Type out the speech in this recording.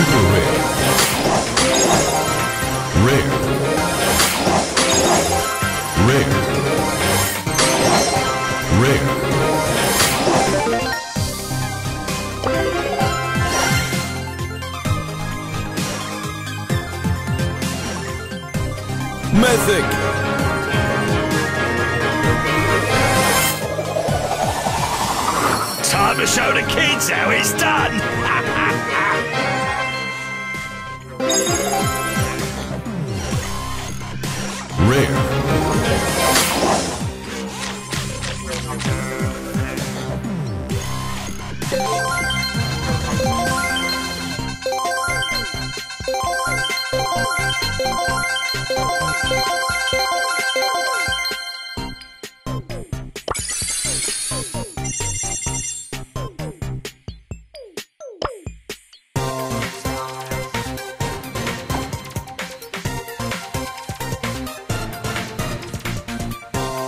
Super rare. Rare. Rare. Rare. Mythic. Time to show the kids how it's done. Culture.